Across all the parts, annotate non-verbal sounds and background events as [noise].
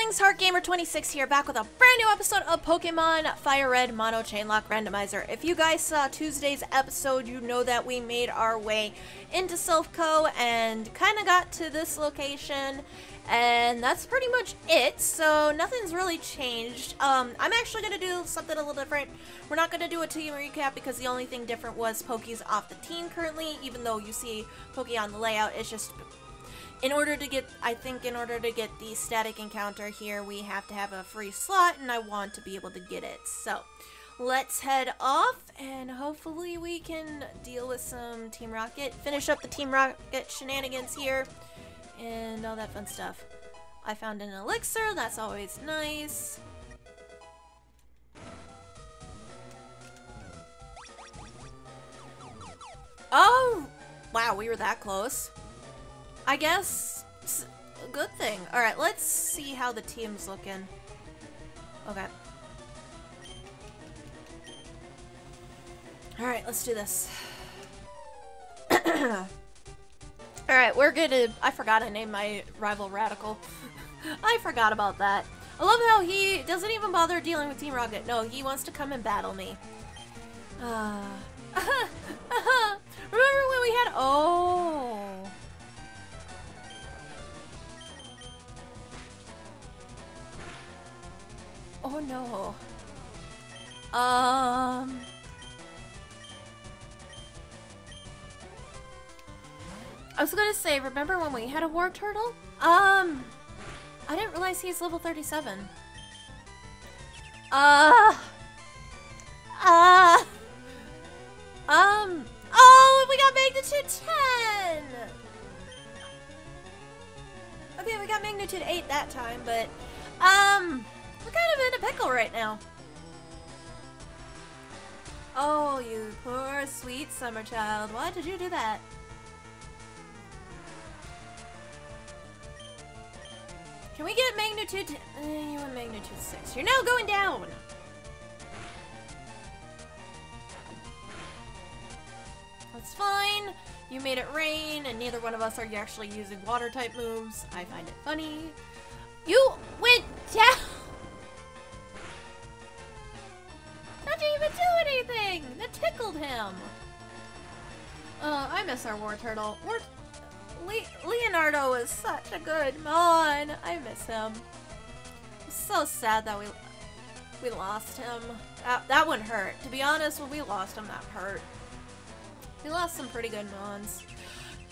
darlings, HeartGamer26 here, back with a brand new episode of Pokemon Fire Red Mono Chainlocke Randomizer. If you guys saw Tuesday's episode, you know that we made our way into Silph Co and kind of got to this location, and that's pretty much it, so nothing's really changed. Um, I'm actually going to do something a little different. We're not going to do a team recap because the only thing different was Poke's off the team currently, even though you see Poke on the layout, it's just in order to get, I think in order to get the static encounter here, we have to have a free slot, and I want to be able to get it. So, let's head off, and hopefully we can deal with some Team Rocket, finish up the Team Rocket shenanigans here, and all that fun stuff. I found an elixir, that's always nice. Oh! Wow, we were that close. I guess it's a good thing. Alright, let's see how the team's looking. Okay. Alright, let's do this. [coughs] Alright, we're gonna... I forgot to name my rival Radical. [laughs] I forgot about that. I love how he doesn't even bother dealing with Team Rocket. No, he wants to come and battle me. Uh, [laughs] remember when we had... Oh... Oh no. Um... I was gonna say, remember when we had a Wartortle? Um... I didn't realize he's level 37. Uh... Uh... Um... Oh, we got Magnitude 10! Okay, we got Magnitude 8 that time, but... Um... We're kind of in a pickle right now. Oh, you poor sweet summer child. Why did you do that? Can we get magnitude? Uh, you want magnitude 6. You're now going down! That's fine. You made it rain, and neither one of us are actually using water type moves. I find it funny. You Our Wartortle. War Le Leonardo is such a good mon. I miss him. I'm so sad that we we lost him. That, that one hurt. To be honest, when we lost him, that hurt. We lost some pretty good mons.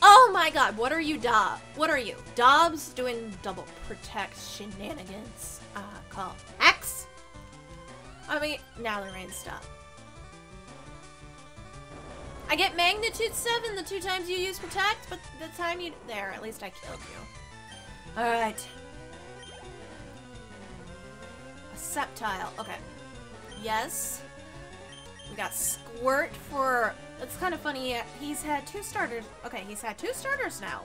Oh my god, what are you, Dob? What are you? Dobbs doing double protect shenanigans. Uh, call X? I mean, now the rain stopped. I get magnitude 7 the two times you use protect, but the time you... There, at least I killed you. Alright. A Sceptile. Okay. Yes. We got Squirt for... It's kind of funny. He's had two starters. Okay, he's had two starters now.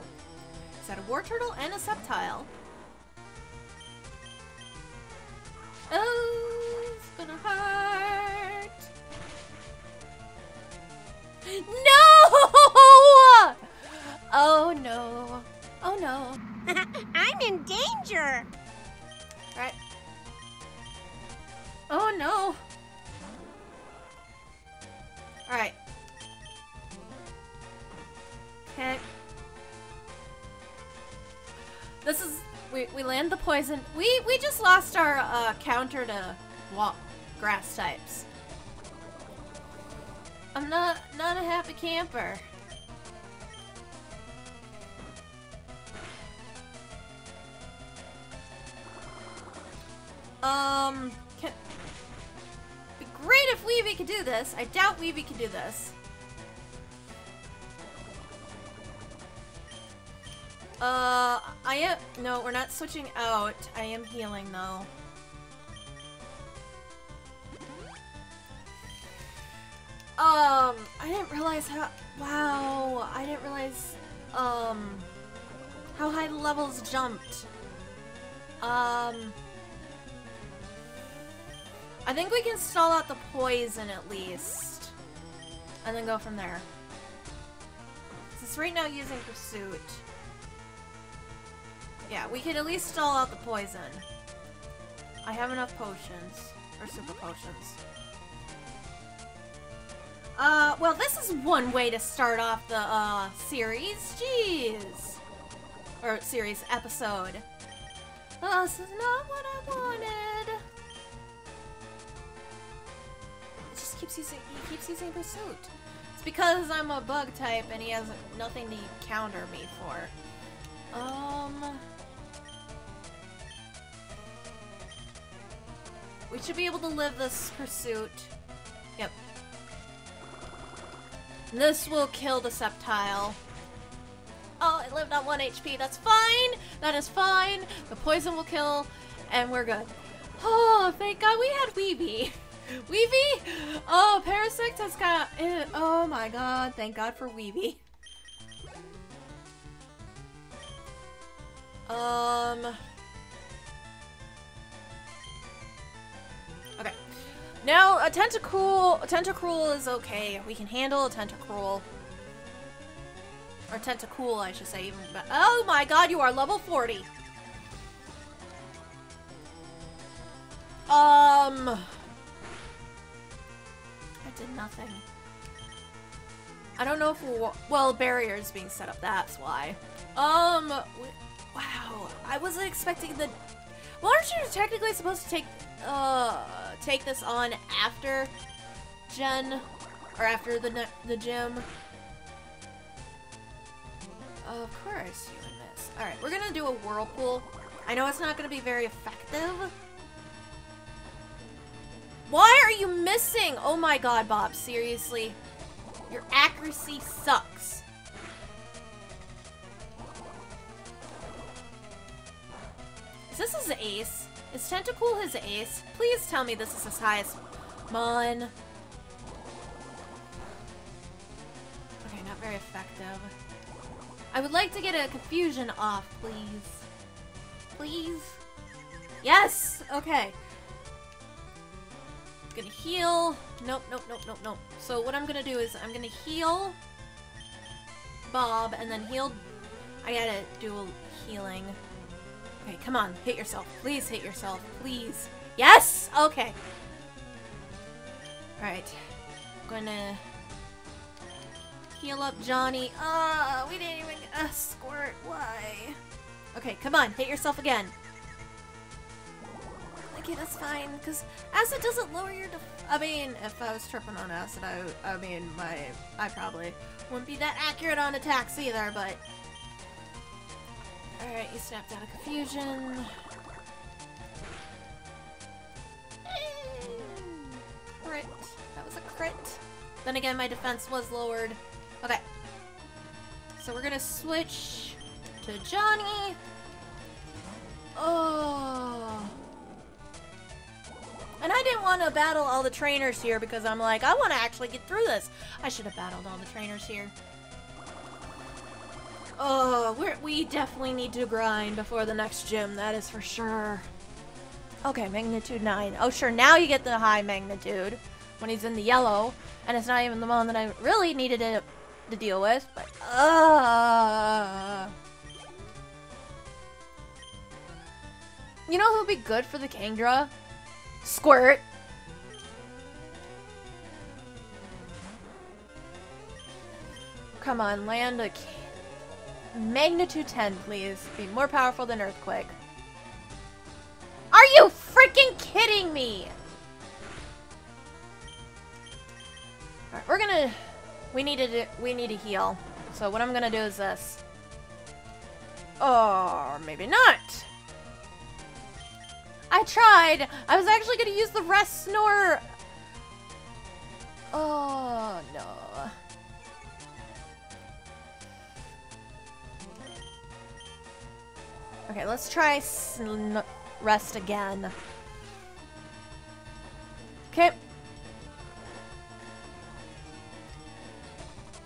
He's had a Wartortle and a Sceptile. Oh, it's gonna hurt. No! Oh no. Oh no. [laughs] I'm in danger. Alright. Oh no. Alright. Okay. This is we we land the poison. We we just lost our uh, counter to walk grass types. I'm not not a happy camper. Um, can be great if Weavy could do this. I doubt Weavy could do this. Uh, I am- no, we're not switching out. I am healing, though. Um, I didn't realize how- wow, I didn't realize, um, how high the levels jumped. Um, I think we can stall out the poison at least. And then go from there. Since right now using Pursuit. Yeah, we can at least stall out the poison. I have enough potions. Or super potions. Uh, well, this is one way to start off the, uh, series. Jeez. Or series episode. Oh, this is not what I wanted. It just keeps using, he keeps using Pursuit. It's because I'm a bug type and he has nothing to counter me for. Um... We should be able to live this pursuit. Yep. This will kill the Sceptile. Oh, it lived on 1 HP. That's fine. That is fine. The poison will kill, and we're good. Oh, thank God we had Weeby. [laughs] Weeby? Oh, Parasect has got... It. Oh my god, thank God for Weeby. [laughs] Um... Now, a Tentacruel, a Tentacruel is okay. We can handle a Tentacruel. Or Tentacool, I should say. Even better. Oh my god, you are level 40. Um... I did nothing. I don't know if we'll... Well, barriers being set up, that's why. Um... Wow. I wasn't expecting the... Well, aren't you technically supposed to take... Uh take this on after Gen, or after the the gym. Of course you would miss. Alright, we're gonna do a Whirlpool. I know it's not gonna be very effective. Why are you missing? Oh my god, Bob, seriously. Your accuracy sucks. Is this his ace? Is Tentacool his ace? Please tell me this is his highest mon. Okay, not very effective. I would like to get a confusion off, please. Please? Yes! Okay. Gonna heal. Nope, nope, nope, nope, nope. So what I'm gonna do is I'm gonna heal Bob and then heal... I gotta do a healing. Okay, come on. Hit yourself. Please hit yourself. Please. Yes! Okay. Alright. Gonna heal up Johnny. Ah, uh, we didn't even get a squirt. Why? Okay, come on. Hit yourself again. Okay, that's fine, because acid doesn't lower your I mean, if I was tripping on acid, I, I mean, my, I probably wouldn't be that accurate on attacks either, but Alright, you snapped out of confusion. Crit. That was a crit. Then again, my defense was lowered. Okay. So we're gonna switch to Johnny. Oh. And I didn't want to battle all the trainers here because I'm like, I want to actually get through this. I should have battled all the trainers here. Oh, we we definitely need to grind before the next gym, that is for sure. Okay, magnitude 9. Oh, sure, now you get the high magnitude when he's in the yellow, and it's not even the one that I really needed to, to deal with, but... Uh... You know who'd be good for the Kingdra? Squirt. Come on, land a Magnitude 10, please. Be more powerful than Earthquake. Are you freaking kidding me? Alright, we're gonna... We need to we need to heal. So what I'm gonna do is this. Or maybe not. I tried! I was actually gonna use the rest snore. Oh, no. Okay, let's try rest again. Okay.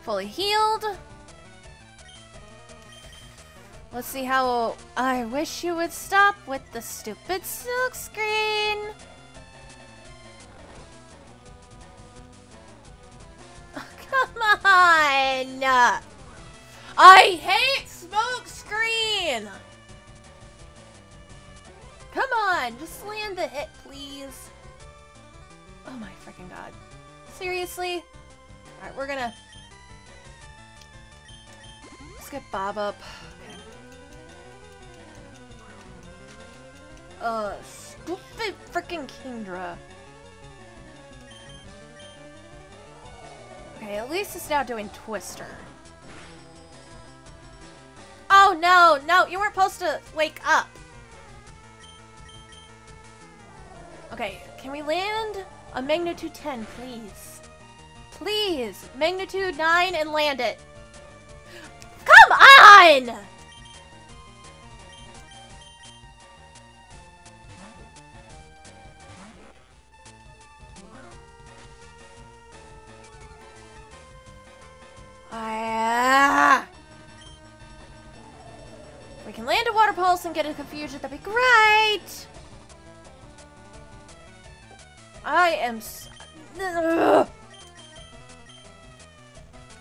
Fully healed. Let's see how... I wish you would stop with the stupid silk screen. [laughs] come on! I hate smoke screen! On! Just land the hit, please. Oh my freaking god. Seriously? Alright, we're gonna... Let's get Bob up. Okay. Uh, stupid freaking Kingdra. Okay, at least it's now doing Twister. Oh no, no, you weren't supposed to wake up. Okay, can we land a magnitude 10, please? Please, magnitude 9 and land it. Come on! Ah! We can land a water pulse and get a confusion. That'd be great. I am.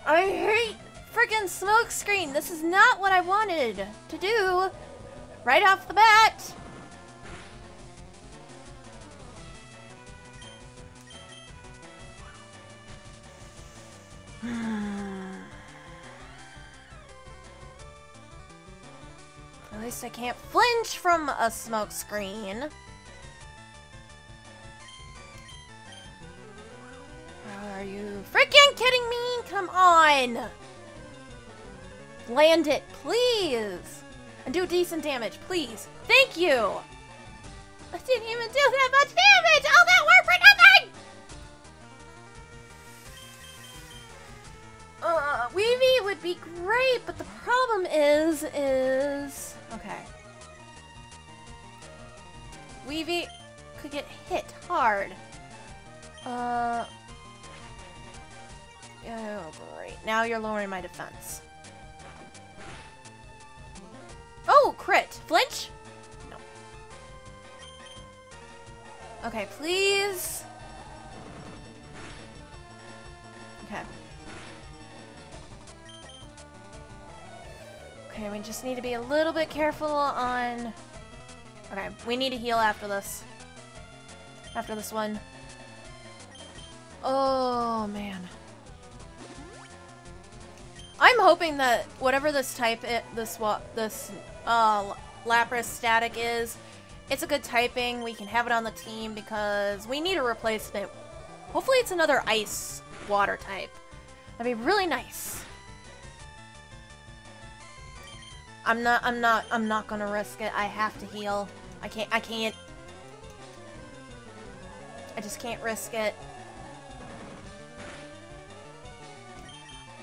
I hate freaking smoke screen. This is not what I wanted to do right off the bat. [sighs] At least I can't flinch from a smoke screen. On! Land it, please! And do decent damage, please. Thank you! I didn't even do that much damage! All that work for nothing! Uh, Weavy would be great, but the problem is, is... Okay. Weavy could get hit hard. Uh... Oh, great. Now you're lowering my defense. Oh, crit. Flinch? No. Okay, please. Okay. Okay, we just need to be a little bit careful on... Okay, we need to heal after this. After this one. Oh, man. I'm hoping that whatever this type, it, this this uh, Lapras static is, it's a good typing. We can have it on the team because we need a replacement. Hopefully, it's another ice water type. That'd be really nice. I'm not. I'm not. I'm not gonna risk it. I have to heal. I can't. I can't. I just can't risk it.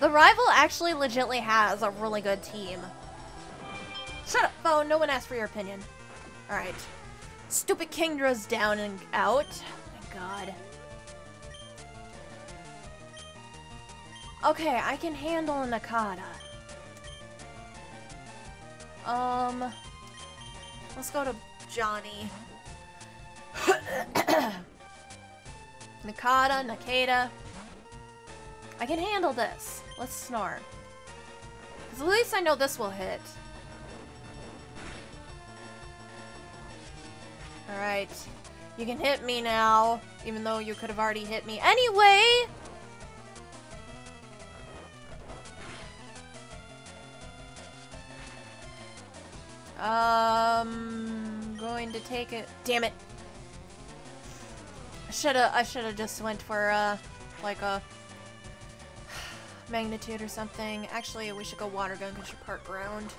The rival actually legitly has a really good team. Shut up, phone. No one asked for your opinion. Alright. Stupid Kingdra's down and out. Thank God. Okay, I can handle a Nakata. Um, let's go to Johnny. [coughs] Nakata, Nakata. I can handle this. Let's snort. Because at least I know this will hit. Alright. You can hit me now, even though you could have already hit me anyway! Um, going to take it. Damn it! Shoulda, I shoulda just went for uh, like a magnitude or something. Actually, we should go water gun because you're part ground.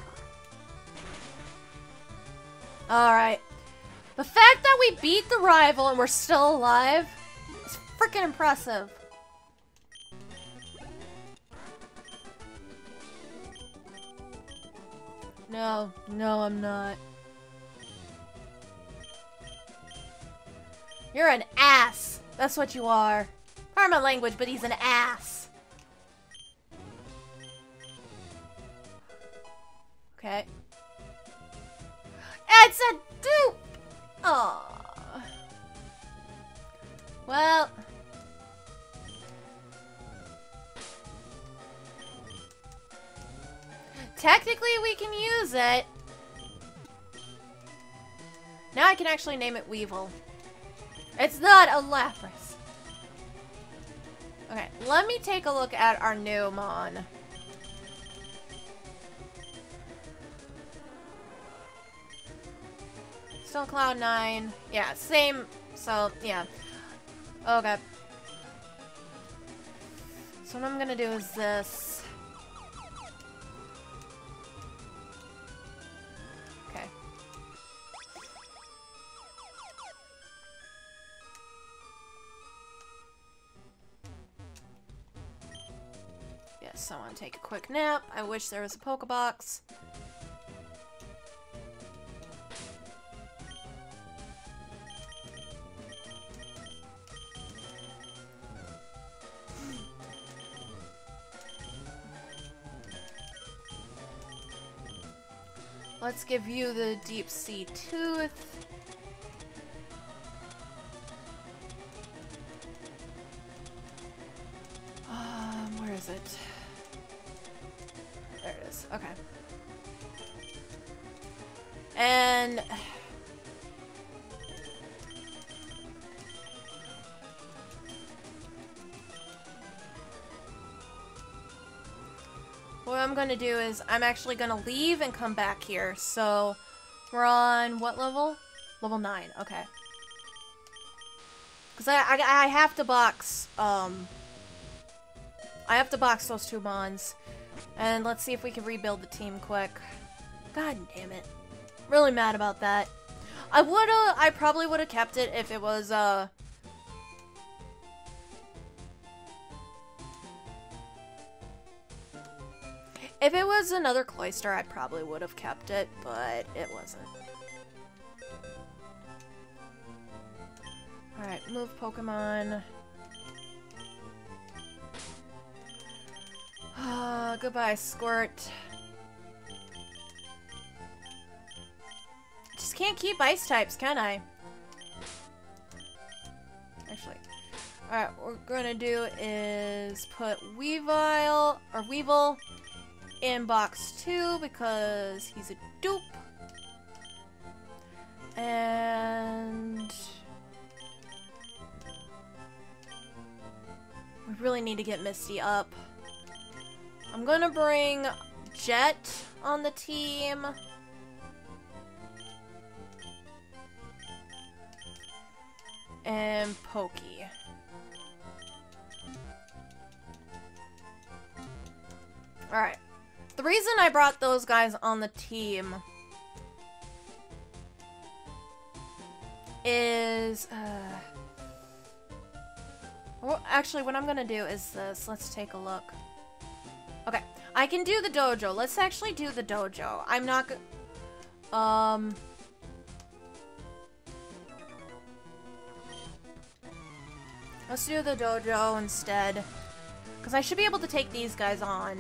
Alright. The fact that we beat the rival and we're still alive is freaking impressive. No, no, I'm not. You're an ass. That's what you are. Pardon language, but he's an ass. Well. Technically, we can use it. Now I can actually name it Weevil. It's not a Lapras. Okay, let me take a look at our new Mon. Still Cloud 9. Yeah, same. So, yeah. Okay. So what I'm gonna do is this. Okay. Yes, I want to take a quick nap. I wish there was a Pokebox. Let's give you the deep sea tooth. I'm actually gonna leave and come back here. So we're on what level? Level 9. Okay. Because I, I, I have to box, um... I have to box those two Mons. And let's see if we can rebuild the team quick. God damn it. Really mad about that. I would've, I probably would've kept it if it was, uh... If it was another Cloyster, I probably would have kept it, but it wasn't. Alright, move Pokemon. Ah, goodbye, Squirt. Just can't keep ice types, can I? Actually. Alright, what we're gonna do is put Weavile, or Weevil, in box two because he's a dupe. And we really need to get Misty up. I'm gonna bring Jet on the team. And Pokey. Reason I brought those guys on the team is, uh, well, actually, what I'm gonna do is this. Let's take a look. Okay, I can do the dojo. Let's actually do the dojo. I'm not gonna um... Let's do the dojo instead. Because I should be able to take these guys on.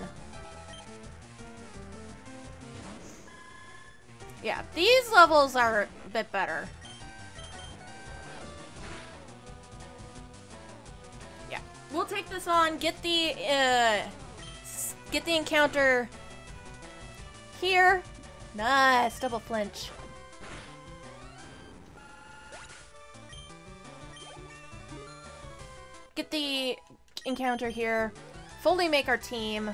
Yeah, these levels are a bit better. Yeah, we'll take this on, get the, uh, get the encounter here. Nice, double flinch. Get the encounter here, fully make our team.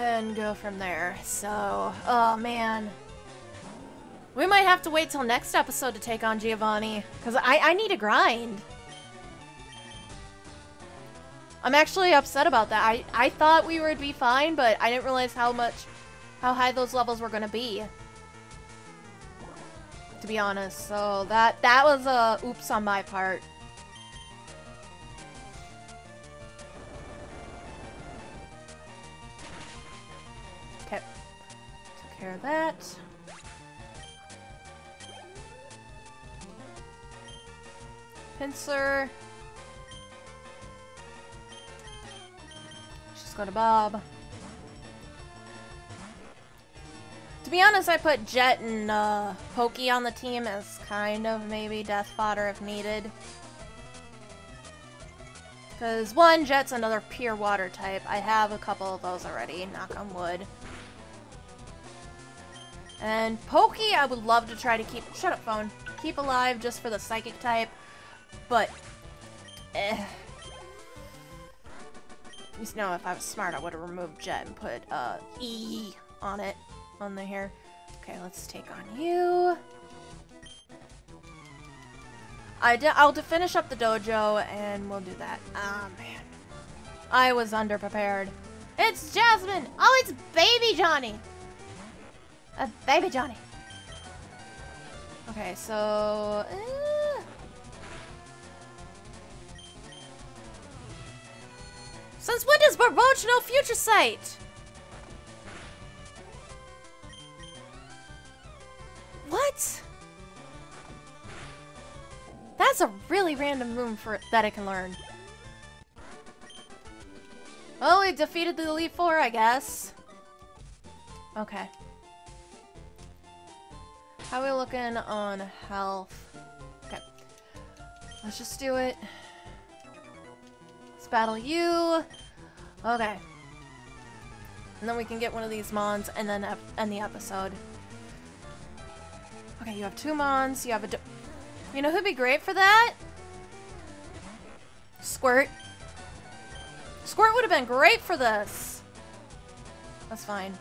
And go from there. So, oh man. We might have to wait till next episode to take on Giovanni, because I, I need a grind. I'm actually upset about that. I, I thought we would be fine, but I didn't realize how much, how high those levels were going to be. To be honest, so that, that was a oops on my part. Of that. Pincer. She's got a Bob. To be honest, I put Jet and uh, Pokey on the team as kind of maybe death fodder if needed. Because one, Jet's another pure water type. I have a couple of those already, knock on wood. And Pokey, I would love to try to keep... Shut up, phone. Keep alive just for the Psychic type. But... Eh. You know, if I was smart, I would have removed Jet and put uh, E on it, on the hair. Okay, let's take on you. I I'll finish up the dojo, and we'll do that. Ah, oh, man. I was underprepared. It's Jasmine! Oh, it's Baby Johnny! Uh, Baby Johnny. Okay, so... Uh, since when does Barboach know Future Sight? What? That's a really random room for that I can learn. Well, we defeated the Elite Four, I guess. Okay. How are we looking on health? Okay. Let's just do it. Let's battle you. Okay. And then we can get one of these Mons and then end the episode. Okay, you have two Mons. You have a... You know who'd be great for that? Squirt. Squirt would have been great for this. That's fine.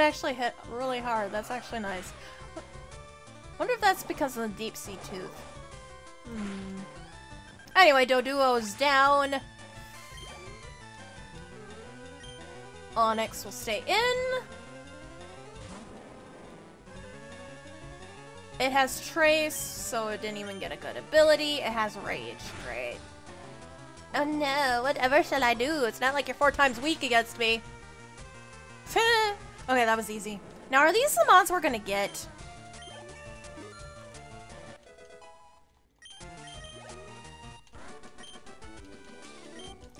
Actually hit really hard. That's actually nice. Wonder if that's because of the deep sea tooth. Hmm. Anyway, Doduo's down. Onix will stay in. It has Trace, so it didn't even get a good ability. It has Rage. Great. Oh no, whatever shall I do? It's not like you're four times weak against me. [laughs] okay, that was easy. Now, are these the mods we're gonna get?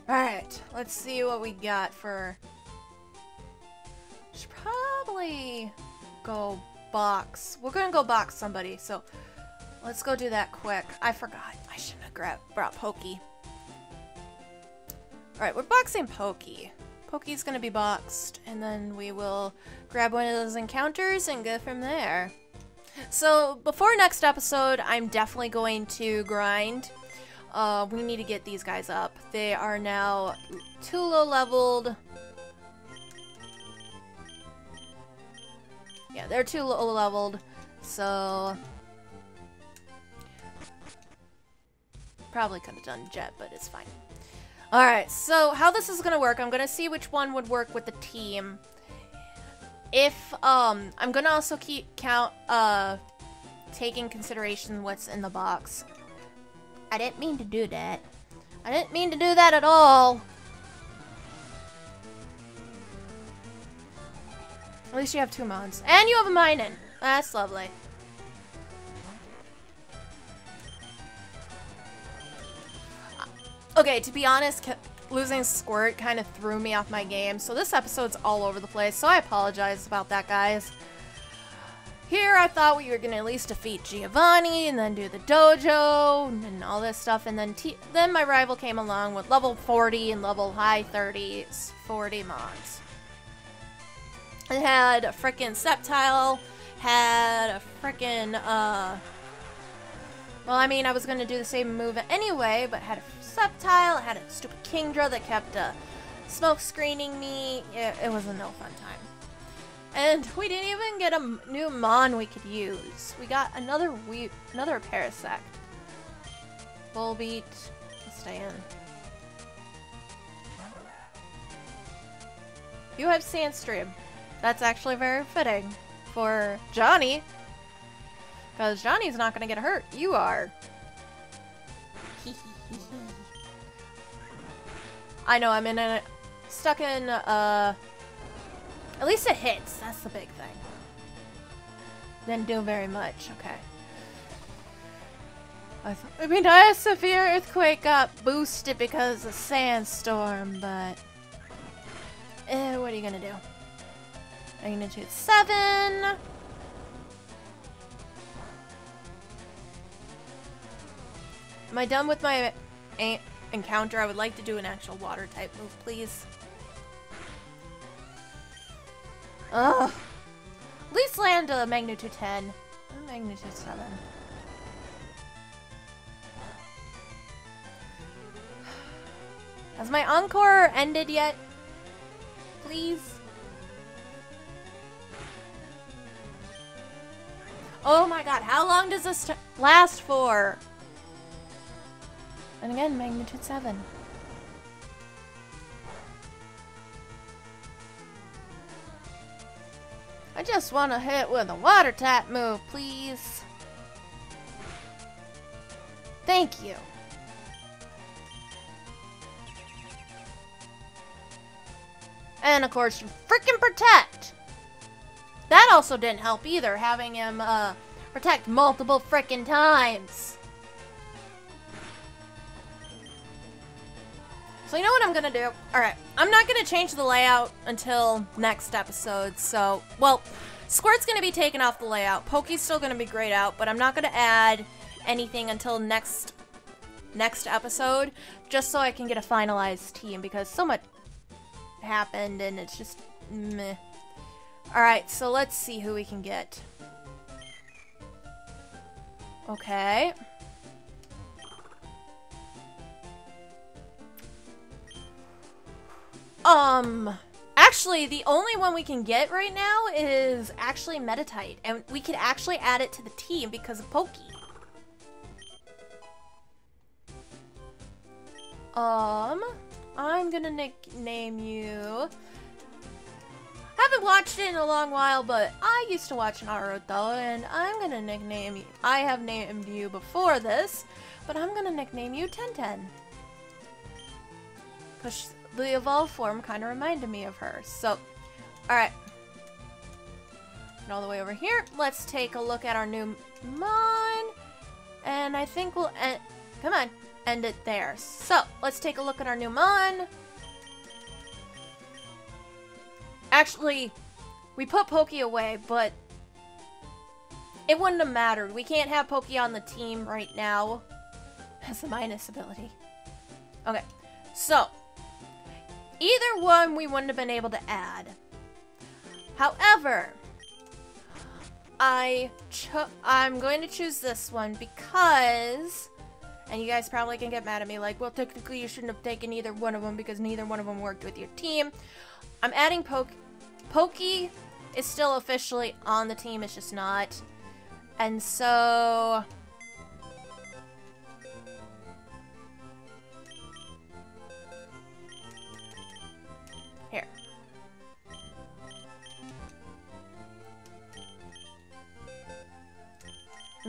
Alright, let's see what we got for... Should probably go box. We're gonna go box somebody, so let's go do that quick. I forgot. I shouldn't have grabbed, brought Pokey. Alright, we're boxing Pokey. Pokey's gonna be boxed, and then we will grab one of those encounters and go from there. So, before next episode, I'm definitely going to grind. Uh, we need to get these guys up. They are now too low leveled. Yeah, they're too low leveled, so... Probably could have done Jet, but it's fine. Alright, so how this is gonna work, I'm gonna see which one would work with the team. If, um, I'm gonna also keep count, uh, taking consideration what's in the box. I didn't mean to do that. I didn't mean to do that at all. At least you have two mods. And you have a Minun. That's lovely. Okay, to be honest, losing Squirt kind of threw me off my game, so this episode's all over the place, so I apologize about that, guys. Here, I thought we were going to at least defeat Giovanni, and then do the dojo, and all this stuff, and then then my rival came along with level 40 and level high 30s, 40 mods. It had a freaking Sceptile, had a freaking, uh... Well, I mean, I was going to do the same move anyway, but had a Sceptile, had a stupid Kingdra that kept, uh, smoke screening me. It, it was a no fun time. And we didn't even get a new Mon we could use. We got another we another Parasect. Volbeat, stay in. You have Sandstream. That's actually very fitting for Johnny. Because Johnny's not going to get hurt. You are. [laughs] I know, I'm in a... Stuck in, uh... At least it hits. That's the big thing. Didn't do very much. Okay. I it'd be nice if your earthquake got boosted because of sandstorm, but... Eh, what are you gonna do? Magnitude 7. Am I done with my... encounter, I would like to do an actual water type move, please. Ugh. At least land a magnitude 10. Or magnitude 7. Has my encore ended yet? Please? Oh my god, how long does this last for? And again, magnitude 7. I just want to hit with a water tap move, please. Thank you. And of course, you freaking protect! That also didn't help either, having him uh, protect multiple freaking times. So you know what I'm gonna do? Alright, I'm not gonna change the layout until next episode, so, well, Squirt's gonna be taken off the layout. Pokey's still gonna be grayed out, but I'm not gonna add anything until next next episode, just so I can get a finalized team, because so much happened, and it's just meh. Alright, so let's see who we can get. Okay. Um, actually, the only one we can get right now is actually Metatite, and we could actually add it to the team because of Pokey. Um, I'm gonna nickname you haven't watched it in a long while, but I used to watch Naruto, and I'm gonna nickname you. I have named you before this, but I'm gonna nickname you Tenten. Because the evolved form kind of reminded me of her. So, alright. And all the way over here, let's take a look at our new Mon. And I think we'll end, come on, end it there. So, let's take a look at our new Mon. Actually, we put Pokey away, but it wouldn't have mattered. We can't have Pokey on the team right now. Has a minus ability. Okay, so either one we wouldn't have been able to add. However, I I'm going to choose this one because, and you guys probably can get mad at me like, well, technically you shouldn't have taken either one of them because neither one of them worked with your team. I'm adding Poke. Pokey is still officially on the team, it's just not. And so...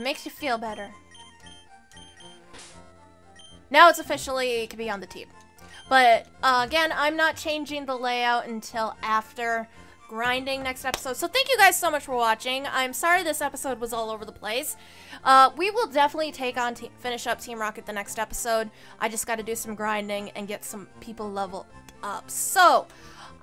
It makes you feel better. Now it's officially can be on the team. But uh, again, I'm not changing the layout until after grinding next episode. So thank you guys so much for watching. I'm sorry this episode was all over the place. Uh, we will definitely take on, finish up Team Rocket the next episode. I just got to do some grinding and get some people leveled up. So,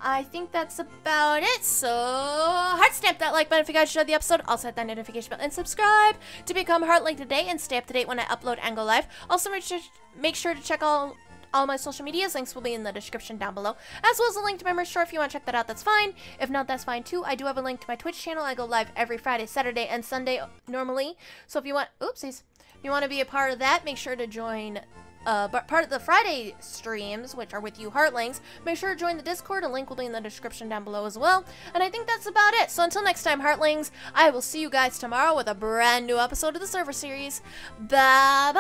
I think that's about it. So, heart stamp that like button if you guys enjoyed the episode. Also hit that notification bell and subscribe to become Heartling today and stay up to date when I upload and go live. Also, make sure to check all all my social medias. Links will be in the description down below, as well as a link to my merch store. If you want to check that out, that's fine. If not, that's fine too. I do have a link to my Twitch channel. I go live every Friday, Saturday, and Sunday normally. So if you want, oopsies, if you want to be a part of that, make sure to join uh, but part of the Friday streams, which are with you Heartlings, make sure to join the Discord. A link will be in the description down below as well. And I think that's about it. So until next time, Heartlings, I will see you guys tomorrow with a brand new episode of the server series. Bye-bye!